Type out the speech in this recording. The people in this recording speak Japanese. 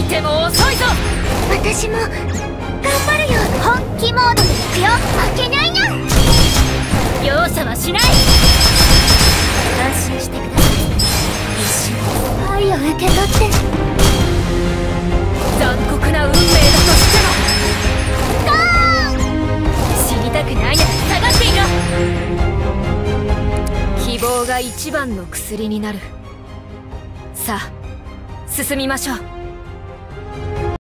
いても遅いぞ。私も頑張るよ。本気モードで行くよ。負けないよ。容赦はしない。安心してください。一瞬愛を受け取って。残酷な運命だとしても。死にたくないなら下がっていろ希望が一番の薬になる。さあ進みましょう。